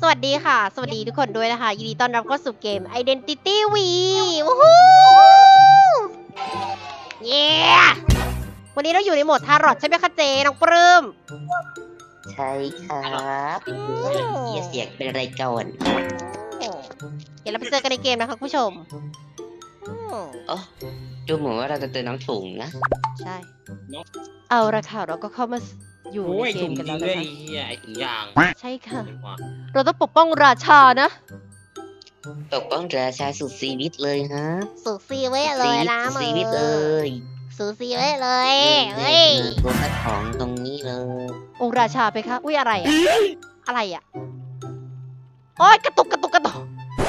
สวัสดีค่ะ สวัสดีทุกคนด้วยนะคะ ยินดีต้อนรับเข้าสู่เกม Identity V วู้ฮู้เย้วันนี้เราอยู่ในโหมดทารอตใช่ไหมคะเจ น้องปลื้มใช่ครับอืมเหี้ยเสียงเป็นอะไรก่อนเดี๋ยวเราไปเจอกันในเกมนะคะคุณผู้ชมอืมโอ้ดูเหมือนว่าเราจะเจอน้องถุงนะ ใช่ เอาละค่ะเราก็เข้ามา อยู่โอ้ในยเกถุมงกันจริแล้วงนะด้วยคะ ไอ้เหี้ยไอ้ถุงยางใช่ค่ะ เราต้องปกป้องราชานะตกป้องราชาสุดชีวิตเลยฮะสูสีไว้เลยนะสุดมึงชีวิตเลยสูสีไว้เลยเฮ้เฮ้ยตัวแรกของตรงนี้เลย องค์ราชาไปคะอุ้ยอะไรอะอะไรอะโอ้ยกระตุกกระตุกกระตุก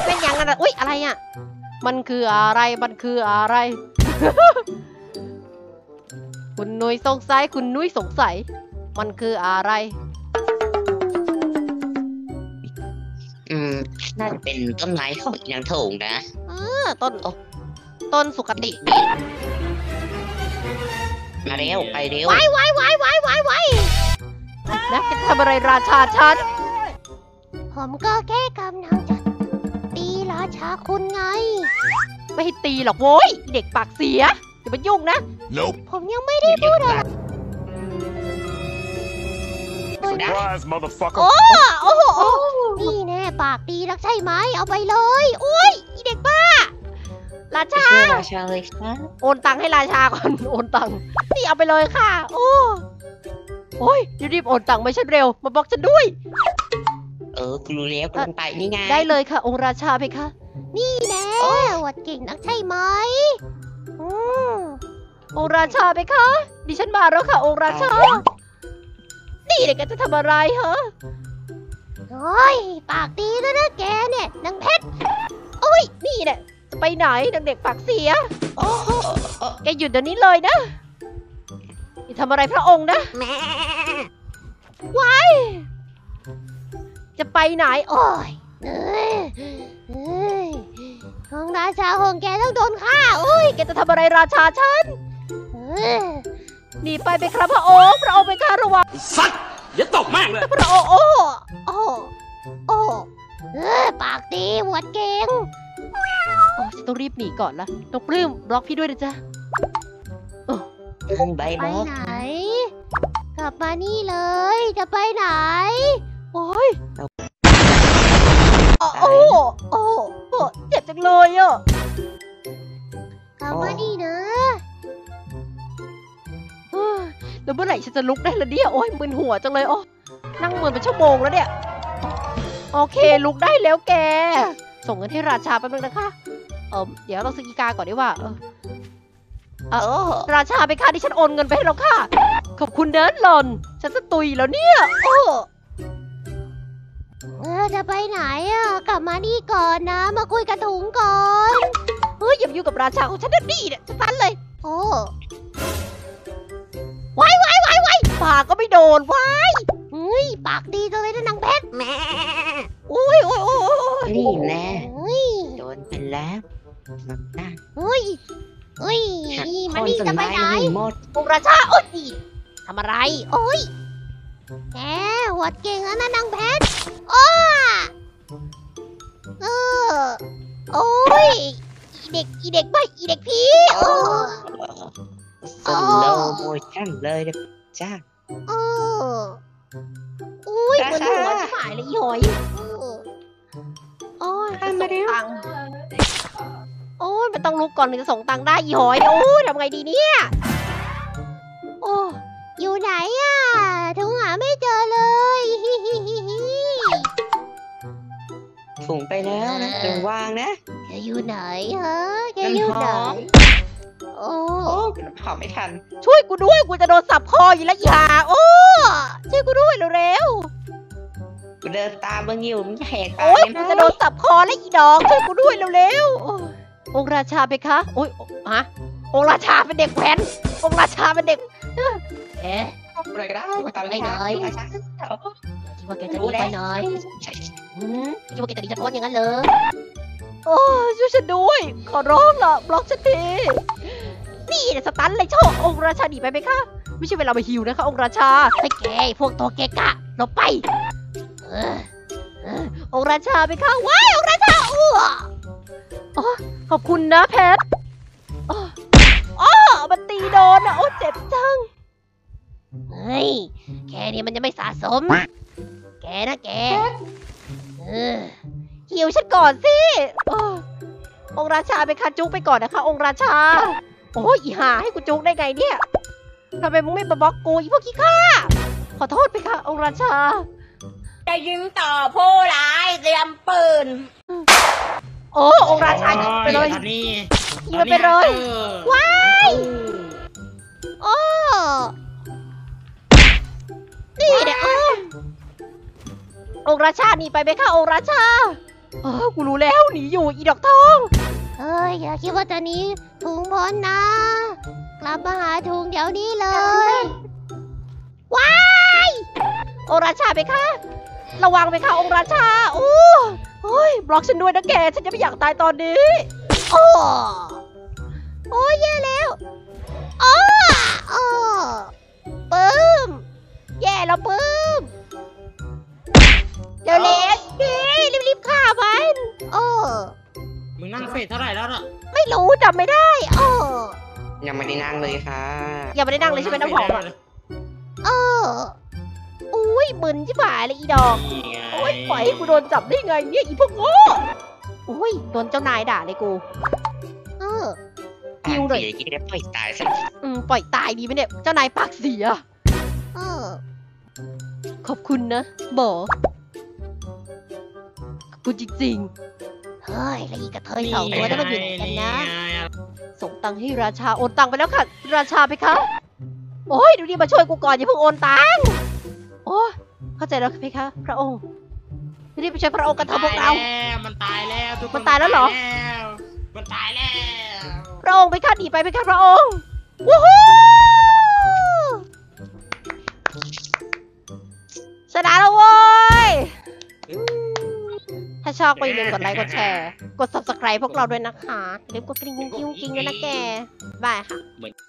เป็นยังไงนะอุ้ยอะไรอะมันคืออะไรมันคืออะไร คุณนุ้ยสงสัยคุณนุ้ยสงสัย มันคืออะไร อืม น่าจะเป็นต้นไม้ของอีนางถุงนะ เออ ต้นต้นสุกติมาเร็วไปเร็วไว้ไว้ไว้ไว้ไว้ไว้นะจะทำอะไรราชาฉัน ผมก็แค่กำลังจะตีราชาคุณไง ไม่ให้ตีหรอกโว้ย เด็กปากเสียอย่ามายุ่งนะ Nope. ผมยังไม่ได้พูดอะไร Surprise, motherfucker. โอ้โอ้โหโอ้นี่แน่ปากดีนักใช่ไหมเอาไปเลยอุ้ยอีเด็กบ้าราไปชาช่วยราชาเลยครับโอนตังค์ให้ราชาก่อนโอนตังค์นี่เอาไปเลยค่ะโอ้โอ้ยรีบๆโอนตังค์มาฉันเร็ว มาบล็อกฉันด้วย เออกูรู้แล้วกำลังไปนี่ไงได้เลยค่ะ องค์ราชาเพคะ นี่แน่วัดเก่งนักใช่ไหมอืมองค์ราชาเพคะ ดิฉันมาแล้วค่ะ องค์ราชา นี่เด็กแกจะทำอะไรเหรอโอ้ยปากดีแล้วนะแกเนี่ยนางเพชรโอ้ยนี่เนี่ยจะไปไหนนางเด็กปากเสียโอ้โหโอ้แกหยุดเดี๋ยวนี้เลยนะอย่าทำอะไรพระองค์นะแม่ว้ายจะไปไหนโอ้ยเอ้ยเอ้ยของราชาของแกต้องโดนฆ่าโอ้ยแกจะทำอะไรราชาฉันเอ้ยหนีไปไปครับพระองค์พระองค์ไปข้าระวังสัตว์ เดี๋ยวตกแม่งเลยพระองค์โอ้โอ้โอ้เออปากดีหวดเก่งโอ้ฉันต้องรีบหนีก่อนละน้องปลื้มบล็อกพี่ด้วยนะจ๊ะใบไปบอกไหน กลับมานี่เลย จะไปไหน โอ้ยโอ้โอ้โอ้โอ้เจ็บจังเลยอะกลับมานี่นะ แล้วเมื่อไหร่ฉันจะลุกได้ละเนี่ยโอ้ยมึนหัวจังเลยโอ้นั่งมึนเป็นชั่วโมงแล้วเนี่ย โอเคลุกได้แล้วแก ส่งเงินให้ราชาแป๊บนึงนะคะ เออเดี๋ยวเราซื้ออีกาก่อนดีกว่าเออโอ้ราชาไปค่ะที่ฉันโอนเงินไปให้แล้วค่ะ ขอบคุณเนิร์ดหล่อนฉันจะตุยแล้วเนี่ยโอ้เออจะไปไหนอะ กลับมานี่ก่อนนะ มาคุยกับถุงก่อน เฮ้ยอย่ามายุ่งกับราชาของฉันนะนี่เนี่ยจะตันเลย โอ้ ปากก็ไม่โดนไว้เฮ้ยปากดีจังเลยนะนางเพชรแม่อุ้ยโอ้ยโอ้ยโอ้ยนี่แน่เฮ้ยโดนไปแล้วมันน่าเฮ้ยเฮ้ยหักนี่โคมันนนี่ต้นจะไปไม้ไหนให้หมดองค์ราชาโอ๊ยนี่ทำอะไรโอ้ยแกหัวดเก่งแล้วนะนางเพชรโอ้เออโอ้ยอีเด็กอีเด็กไปอีเด็กผีโอ้สโลโมชั่นเลยนะ จ้าเอออุ้ยรามันชาหัวชิบหายเลยอีหอยเออโอ้ยจะส่งตังค์โอ้ยไม่ต้องลุกก่อนถึงจะส่งตังค์ได้อีหอยโอ้ยทำไงดีเนี่ยโอ้อยู่ไหนอะถึงหาไม่เจอเลยฮิฮิฮิฮิถุงไปแล้วนะถุงวางนะแกอยู่ไหนฮะแกน้ำอยู่หไหนอมโอ้โอ้ เผาไม่ทัน ช่วยกูด้วยกูจะโดนสับคออยู่แล้วอย่าโอ้ช่วยกูด้วยเร็วกูเดินตามมึงอยู่มึงจะแหกๆปากโอ้ยเลยกูนะจะโดนสับคอแล้วอีดอกช่วยกูด้วยเร็วๆโอ้ยองค์ราชาไปคะโอ้ยฮะองค์ราชาเป็นเด็กแว้นองค์ราชาเป็นเด็กเอ๊ะอะไรก็ได้ตามไม่ไม่ได้ได้ราชาคิดว่าแกจะหนีไปไหนหืมคิดว่าแกจะหนีฉันพ้นอย่างนั้นเลยโอ้ยช่วยฉันด้วย ขอร้องล่ะบล็อกฉันที นี่เนี่ยสตันเลยโชคองค์ราชาหนีไปไหมคะ ไม่ใช่เวลามาฮิวนะคะองค์ราชาไอ้แกพวกตัวเกะกะหลบไปเออเออองค์ราชาไปค่ะว้ายองค์ราชาอ้วอ๋อขอบคุณนะแพทอ๋ออ๋อมันตีโดนอะโอ้เจ็บจังเฮ้ยแกนี่มันจะไม่สะสม แกนะแกเออหิวฉันก่อนสิโอ้องค์ราชาไปค่ะจุกไปก่อนนะคะ องค์ราชา โอ้ยอีหาให้กูจุกได้ไงเนี่ยทำไมมึงไม่มาบล็อกกูอีพวกขี้ข้าขอโทษไปค่ะองค์ราชา จะยิงต่อผู้ร้ายเตรียมปืนโอ้องค์ราชายิงไปเลยอันนี้ยิงมันไปเลยว้ายโอ้นี่เด็กโอ้องค์ราชาหนีไปไหมคะองค์ราชาเออกูรู้แล้วหนีอยู่อีดอกทอง เฮ้ยอย่าคิดว่าจะหนี้ถุงพ้นนะ กลับมาหาถุงเดี๋ยวนี้เลย ว้ายองค์ราชาไปคะระวังไปค่ะองค์ราชาโอ้โอ้ยบล็อกฉันด้วยนะแก ฉันจะไม่อยากตายตอนนี้ โอ้โอ้ยแย่แล้วอ้ออ้อปึ้ม แย่แล้วปึ้ม เร็วเล็ก มึงนั่งเฟสเท่าไหร่แล้วน่ะไม่รู้จำไม่ได้โอ้ยังไม่ได้นั่งเลยค่ะยังไม่ได้นั่งเลยใช่ไหมน้ำหอมอะเอออุ้ยมึนชิบหายเลยอีดอกนี่ไงโอ้ยปล่อยให้กูโดนจับได้ไงเนี่ยอีพวกโง่อุ้ยโดนเจ้านายด่าเลยกูเออหิวหน่อยเสียกี่ได้ปล่อยตายซะอืมปล่อยตายดีไหมเนี่ยเจ้านายปากเสียเออขอบคุณนะหมอขอบคุณจริงๆ เฮ้ยแล้วอีกระเทยสองตัวนั้นมันอยู่ไหนกันนะ ส่งตังค์ให้ราชาโอนตังค์ไปแล้วค่ะ ราชาไปคะโอ้ยดูดิมาช่วยกูก่อนอย่าเพิ่งโอนตังค์โอ้ยเข้าใจแล้วเพคะ พระองค์รีบไปช่วยพระองค์กันเถอะพวกเรา มันตายแล้วทุกคมันตายแล้วเหรอ มันตายแล้ว พระองค์ไปค่ะหนีไปไปค่ะพระองค์วู้ฮู้ ชอบก็อย่าลืมกดไลค์กดแชร์ กด subscribe พวกเราด้วยนะคะอย่าลืมกดกระดิ่งกิ้งกิ้งๆด้วยนะแกบายค่ะ